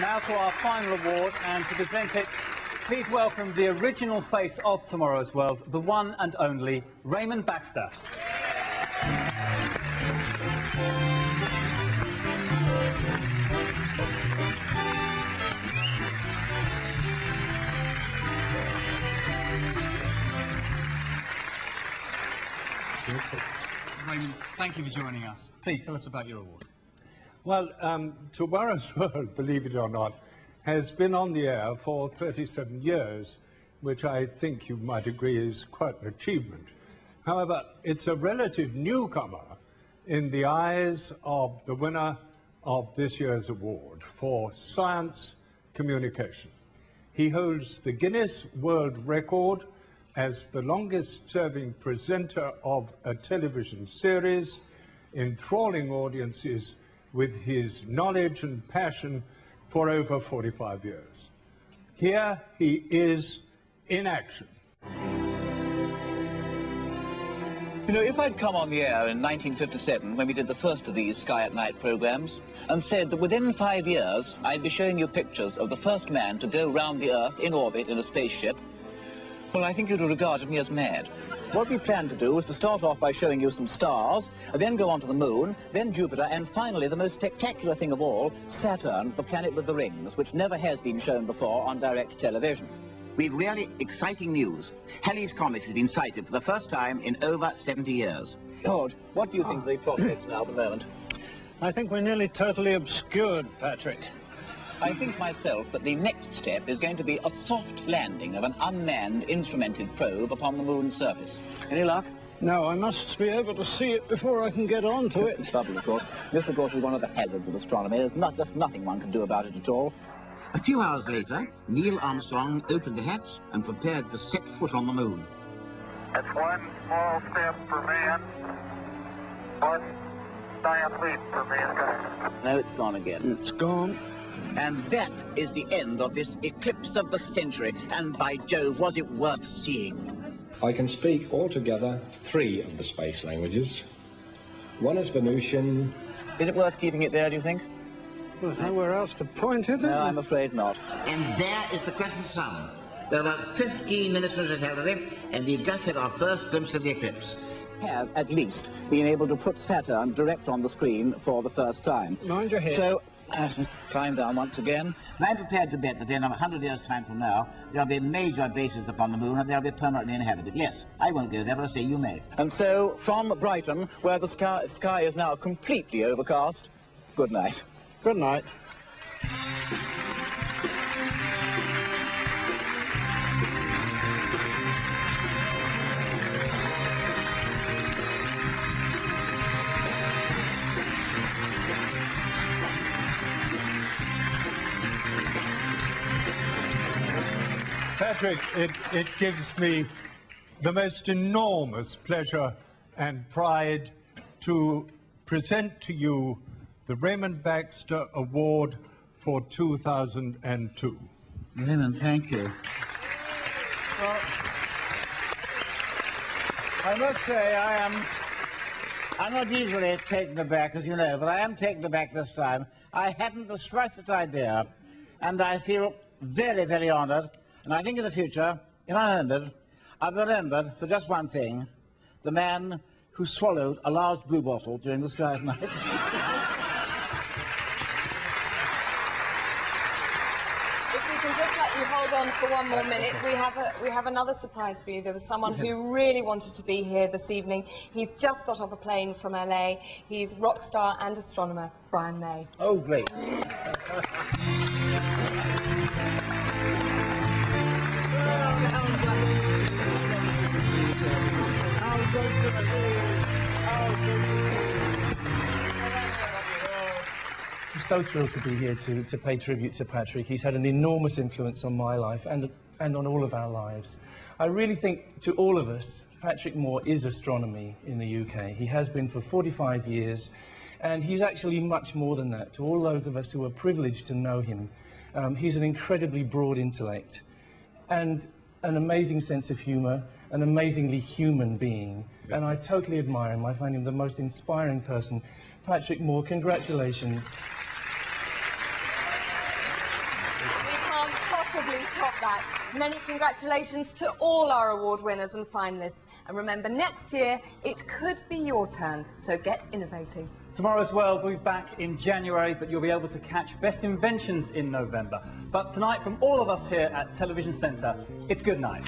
Now to our final award, and to present it, please welcome the original face of tomorrow's world, the one and only Raymond Baxter. Raymond, thank you for joining us. Please tell us about your award. Well, um, Tomorrow's World, believe it or not, has been on the air for 37 years, which I think you might agree is quite an achievement. However, it's a relative newcomer in the eyes of the winner of this year's award for science communication. He holds the Guinness World Record as the longest serving presenter of a television series, enthralling audiences with his knowledge and passion for over 45 years. Here he is in action. You know, if I'd come on the air in 1957, when we did the first of these Sky at Night programs, and said that within five years I'd be showing you pictures of the first man to go round the Earth in orbit in a spaceship, well, I think you'd have regarded me as mad. What we planned to do was to start off by showing you some stars, then go on to the moon, then Jupiter, and finally, the most spectacular thing of all, Saturn, the planet with the rings, which never has been shown before on direct television. We've really exciting news. Halley's Comet has been sighted for the first time in over 70 years. George, what do you think ah. of the prospects now at the moment? I think we're nearly totally obscured, Patrick. I think myself that the next step is going to be a soft landing of an unmanned instrumented probe upon the moon's surface. Any luck? No, I must be able to see it before I can get on to it. Trouble, of course. This, of course, is one of the hazards of astronomy. There's not just nothing one can do about it at all. A few hours later, Neil Armstrong opened the hatch and prepared to set foot on the moon. It's one small step for man, one giant leap for mankind. No, it's gone again. It's gone. And that is the end of this eclipse of the century. And by Jove, was it worth seeing? I can speak altogether three of the space languages. One is Venusian. Is it worth keeping it there, do you think? Well, there's nowhere else to point it, is No, there? I'm afraid not. And there is the crescent sun. There are about 15 minutes from totality, and we've just had our first glimpse of the eclipse. Have, at least, been able to put Saturn direct on the screen for the first time. Mind your head. So, just climb down once again. And I'm prepared to bet that in a hundred years' time from now, there'll be major bases upon the moon and they'll be permanently inhabited. Yes, I won't go there, but I say you may. And so, from Brighton, where the sky, sky is now completely overcast, good night. Good night. Patrick, it, it gives me the most enormous pleasure and pride to present to you the Raymond Baxter Award for 2002. Raymond, thank you. Well, I must say I am, I'm not easily taken aback, as you know, but I am taken aback this time. I hadn't the slightest idea, and I feel very, very honoured. And I think in the future, if I'm remembered, be remembered for just one thing, the man who swallowed a large blue bottle during the sky at night. If we can just let you hold on for one more minute, we have a, we have another surprise for you. There was someone who really wanted to be here this evening. He's just got off a plane from LA. He's rock star and astronomer Brian May. oh, great. So thrilled to be here to, to pay tribute to Patrick. He's had an enormous influence on my life and, and on all of our lives. I really think to all of us, Patrick Moore is astronomy in the UK. He has been for 45 years, and he's actually much more than that. To all those of us who are privileged to know him, um, he's an incredibly broad intellect and an amazing sense of humour, an amazingly human being. And I totally admire him. I find him the most inspiring person. Patrick Moore, congratulations. Back. Many congratulations to all our award winners and finalists. And remember, next year, it could be your turn, so get innovating. Tomorrow's World will be back in January, but you'll be able to catch Best Inventions in November. But tonight, from all of us here at Television Centre, it's good night.